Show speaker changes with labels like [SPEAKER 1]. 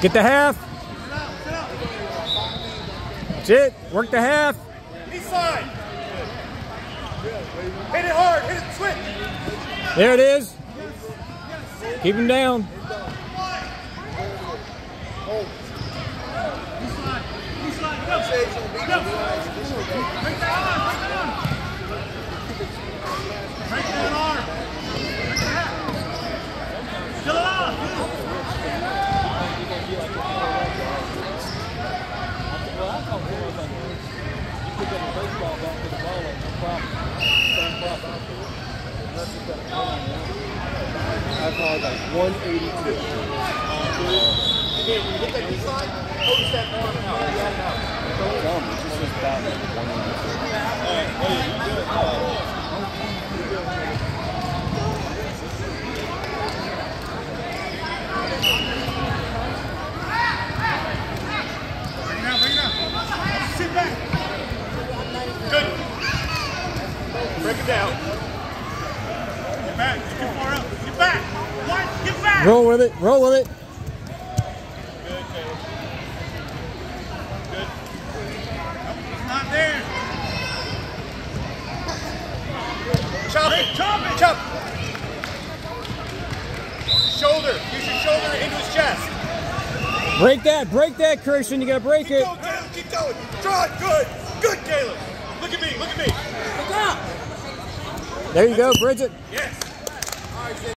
[SPEAKER 1] Get the half. That's it. Work the half.
[SPEAKER 2] East side. Hit it hard. Hit it swift.
[SPEAKER 1] There it is. Keep him down.
[SPEAKER 2] Break football don't the ball. No problem. Same problem.
[SPEAKER 3] I called 182.
[SPEAKER 2] Again, when you get that side, post that arm out. Get it
[SPEAKER 3] It's just as 182.
[SPEAKER 2] Break it down. Get back. Get too far out. Get back. What? Get back.
[SPEAKER 1] Roll with it. Roll with it.
[SPEAKER 2] Good, Caleb. Good. It's not there. Chop it. Chop it. Chop. Shoulder. Use your shoulder into his chest.
[SPEAKER 1] Break that. Break that, Christian. You gotta break
[SPEAKER 2] Keep
[SPEAKER 1] it.
[SPEAKER 2] going, Caleb. Keep going. Draw it. Good. Good, Caleb. Look at me. Look at me.
[SPEAKER 1] There you go, Bridget.
[SPEAKER 2] Yes.